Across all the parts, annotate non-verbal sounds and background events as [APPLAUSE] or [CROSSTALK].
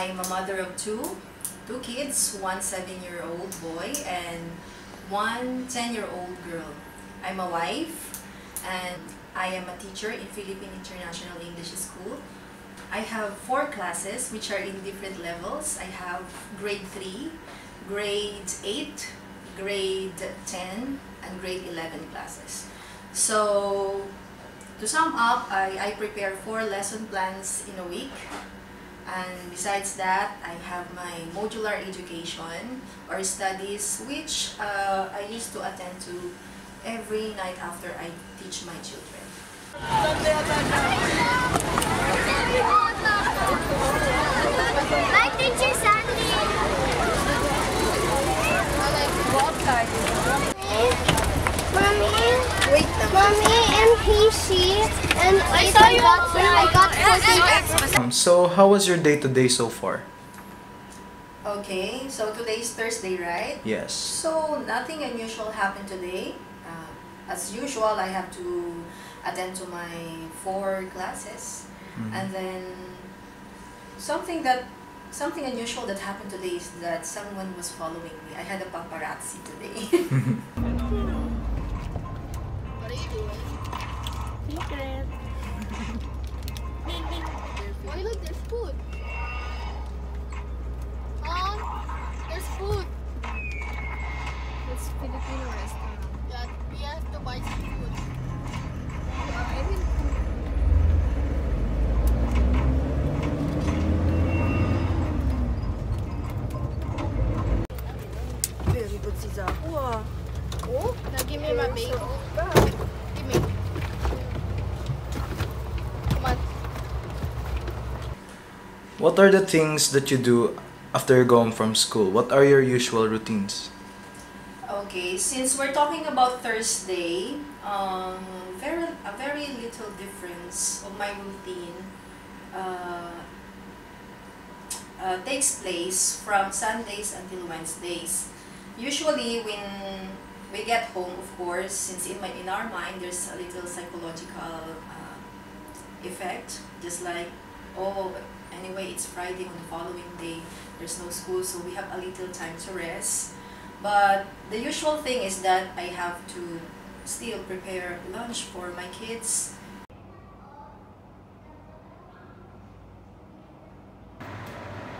I'm a mother of two, two kids, one seven-year-old boy and one 10-year-old girl. I'm a wife and I am a teacher in Philippine International English School. I have four classes which are in different levels. I have grade 3, grade 8, grade 10, and grade 11 classes. So, to sum up, I, I prepare four lesson plans in a week. And besides that, I have my modular education or studies which uh, I used to attend to every night after I teach my children. Bye, Teacher Sandy. Mommy, Wait lang. Mommy and PC and I saw you when I got cookies. Um, so, how was your day today so far? Okay, so today is Thursday, right? Yes. So nothing unusual happened today. Uh, as usual, I have to attend to my four classes, Mhm. and then something that something unusual that happened today is that someone was following me. I had a paparazzi today. [LAUGHS] [LAUGHS] Secret. Why look, there's food. Mom, there's food. Filipino restaurant. Yeah, we have to buy some food. I will Very good si Zaku ah. Oh, Now give me my bag. Give me. Come on. What are the things that you do after you go home from school? What are your usual routines? Okay, since we're talking about Thursday, um, very a very little difference of my routine uh, uh, takes place from Sundays until Wednesdays. Usually, when we get home, of course, since in my in our mind there's a little psychological uh, effect, just like oh, anyway, it's Friday on the following day. There's no school, so we have a little time to rest. But the usual thing is that I have to still prepare lunch for my kids.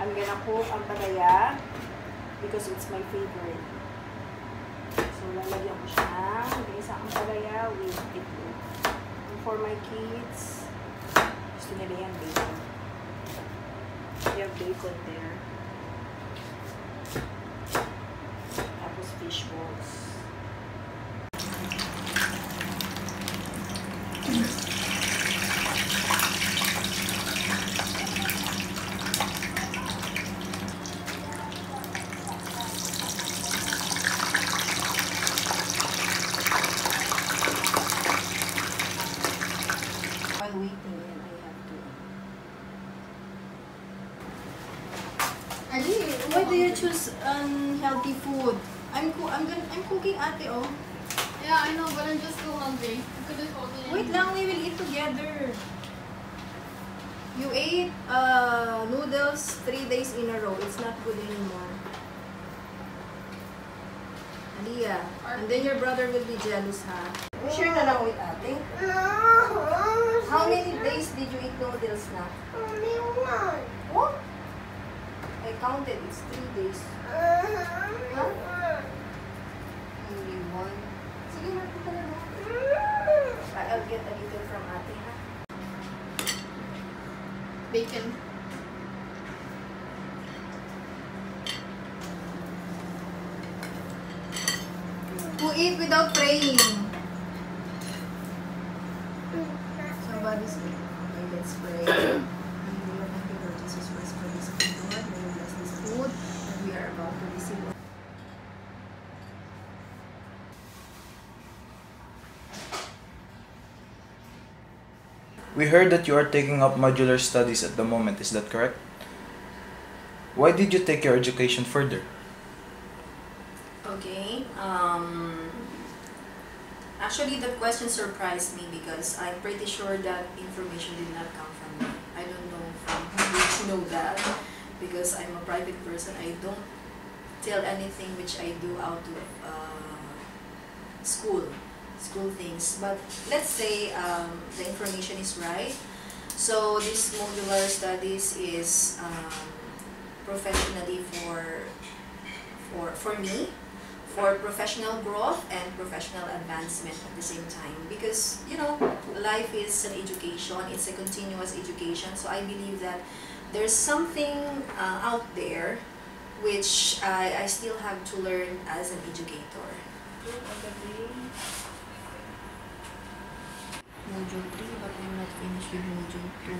I'm gonna cook ang because it's my favorite. So, lalagyan ko siya ng isa ang padaya with itlog. And for my kids, gusto nila yan. They have bacon there. Tapos fish balls. While waiting, and I have to. Ali, Why do you choose unhealthy food? I'm co- I'm gonna I'm cooking ate oh. Yeah, I know, but I'm just so hungry. I could just hold it. Wait lang, we will eat together. You ate uh, noodles three days in a row. It's not good anymore. Aliyah. And then your brother will be jealous, ha? Share na lang with ate. How many days did you eat noodles na? Only one. What? I counted. It's three days. Only one. Sige na, punta na lang. I'll get a little from ate, ha? Bacon. Who eat without praying? We heard that you are taking up modular studies at the moment, is that correct? Why did you take your education further? Okay. Um, Actually, the question surprised me because I'm pretty sure that information did not come from me. I don't know from who you know that because I'm a private person. I don't tell anything which I do out of uh, school, school things. But let's say um, the information is right. So this modular studies is um, professionally for for for me for professional growth and professional advancement at the same time. Because you know life is an education. It's a continuous education. So i believe that there's something uh, out there which I, I still have to learn as an educator module 3 but i'm not finished with module 2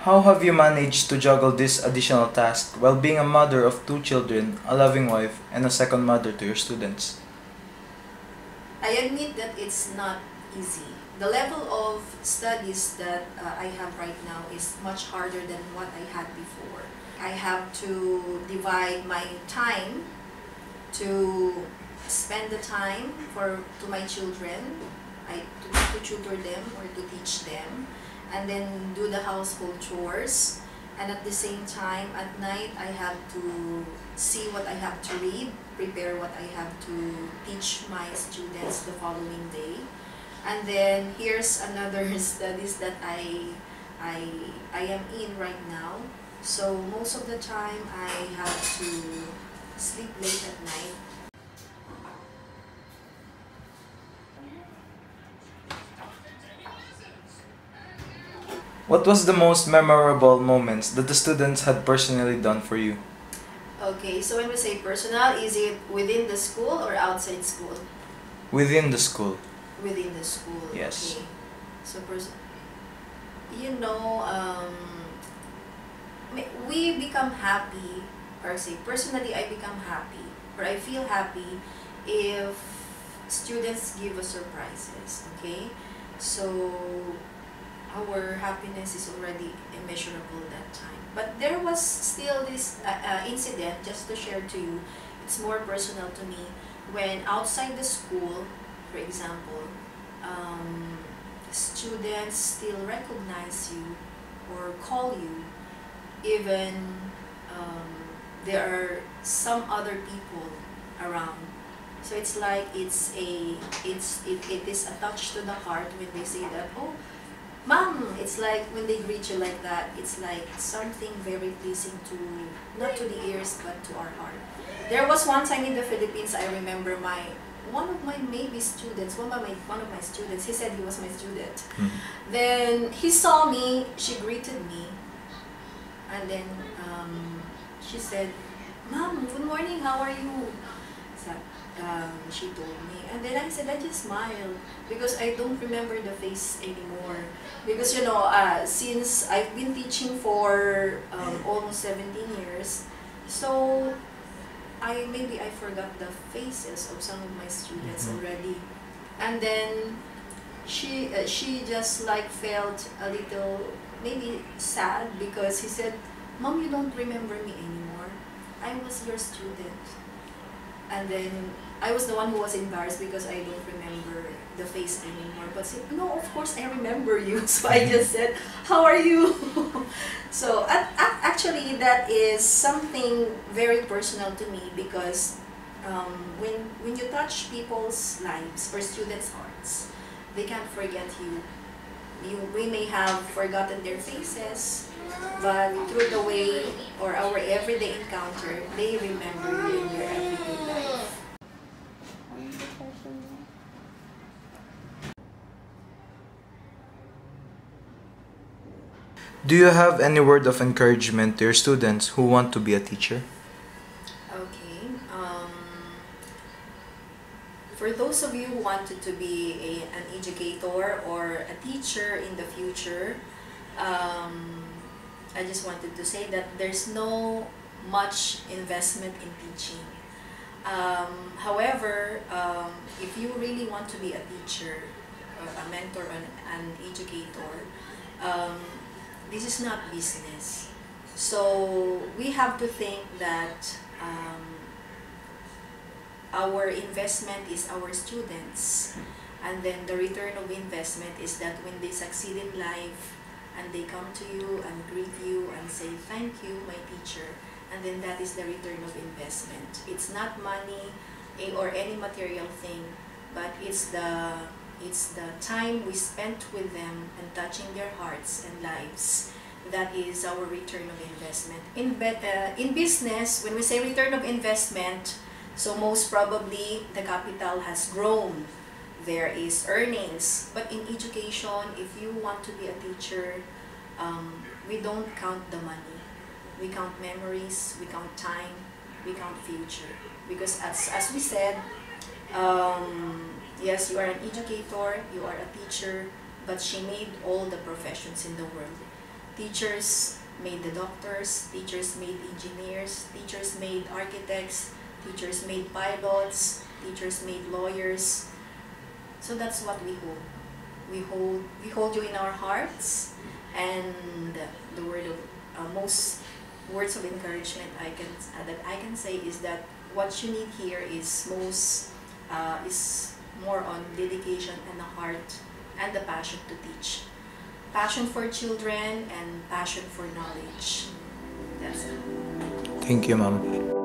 How have you managed to juggle this additional task while being a mother of two children, a loving wife, and a second mother to your students? I admit that it's not easy. The level of studies that uh, I have right now is much harder than what I had before. I have to divide my time to spend the time for to my children, I to, to tutor them or to teach them, and then do the household chores. And at the same time, at night, I have to see what I have to read, prepare what I have to teach my students the following day. And then here's another [LAUGHS] studies that I, I, I am in right now. So most of the time, I have to sleep late at night What was the most memorable moments that the students had personally done for you? Okay, so when we say personal, is it within the school or outside school? Within the school. Within the school. Yes. Okay. So person, you know, um, we become happy, or say personally, I become happy, or I feel happy if students give us surprises. Okay, so our happiness is already immeasurable at that time. But there was still this uh, uh, incident, just to share to you, it's more personal to me, when outside the school, for example, um, students still recognize you or call you, even um, there are some other people around. So it's like it's a it's it, it is a touch to the heart when they say that oh it's like when they greet you like that, it's like something very pleasing to, not to the ears, but to our heart. There was one time in the Philippines, I remember my, one of my maybe students, one of my, one of my students, he said he was my student. Then he saw me, she greeted me, and then um, she said, Mom, good morning, how are you? Um, she told me. And then I said, I just smiled because I don't remember the face anymore. Because, you know, uh, since I've been teaching for um, almost 17 years, so I maybe I forgot the faces of some of my students Mhm. already. And then she uh, she just like felt a little maybe sad because he said, "Mom, you don't remember me anymore. I was your student." And then I was the one who was embarrassed because I don't remember the face anymore. But said, no, of course I remember you. [LAUGHS] So I just said, how are you? [LAUGHS] so actually that is something very personal to me because um, when, when you touch people's lives or students' hearts, they can't forget you. You, we may have forgotten their faces, but through the way or our everyday encounter, they remember you in your everyday life. Do you have any word of encouragement to your students who want to be a teacher? Okay. Um, for those of you who wanted to be a, an educator or a teacher in the future, um, I just wanted to say that there's no much investment in teaching. Um, however, um, if you really want to be a teacher, a mentor, and an educator, um, this is not business. So we have to think that um, our investment is our students. And then the return of investment is that when they succeed in life and they come to you and greet you and say, Thank you, my teacher. And then that is the return of investment. It's not money eh, or any material thing, but it's the it's the time we spent with them and touching their hearts and lives that is our return of investment. In, bet- uh, in business, when we say return of investment, so most probably the capital has grown. There is earnings. But in education, if you want to be a teacher, um, we don't count the money. We count memories, we count time, we count future. Because as, as we said, um, yes, you are an educator, you are a teacher, but she made all the professions in the world. Teachers made the doctors, teachers made engineers, teachers made architects, teachers made pilots, teachers made lawyers. So that's what we hold. We hold we hold you in our hearts, and the word of uh, most words of encouragement I can uh, that I can say is that what you need here is most uh, is more on dedication and the heart and the passion to teach passion for children and passion for knowledge. That's it. Thank you, ma'am.